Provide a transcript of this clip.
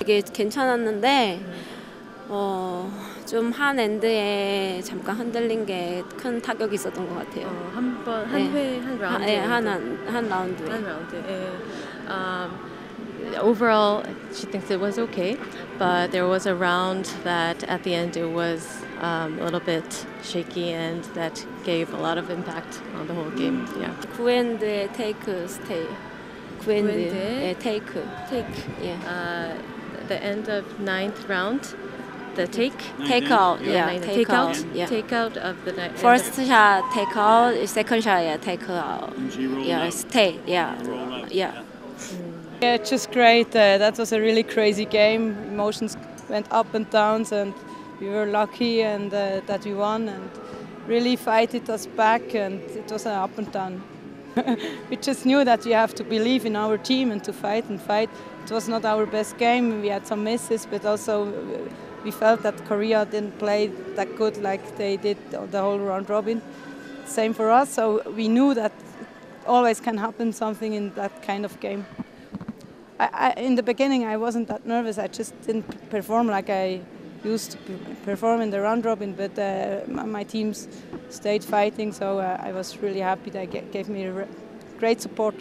되게 괜찮았는데 어, 좀 한 엔드에 잠깐 흔들린 게 큰 타격이 있었던 것 같아요. 어, 한번 네. 한회한 하- 라운드 예, 한, 한, 한 라운드에. 한 라운드. 예. Um, overall, she thinks it was okay, but there was a round that at the end it was um, a little bit shaky and that gave a lot of impact on the whole game. Yeah. 9엔드에 테이크 스테이. 9엔드. 구엔드에 예, 테이크. 테이크. 예. the end of ninth round, the take Take out, yeah, yeah take, take out, yeah. take out of the ninth. First shot, take out. Second shot, yeah, take out. Yeah, stay, yeah, yeah. yeah. Yeah, just great. Uh, that was a really crazy game. Emotions went up and down, and we were lucky and uh, that we won and really fighted us back, and it was an up and down. we just knew that we have to believe in our team and to fight and fight. It was not our best game. We had some misses, but also uh, we felt that Korea didn't play that good like they did the whole round robin. Same for us. So we knew that always can happen something in that kind of game. I, I, in the beginning, I wasn't that nervous. I just didn't perform like I used to perform in the round robin. But uh, my, teams stayed fighting, so uh, I was really happy. They gave me great support.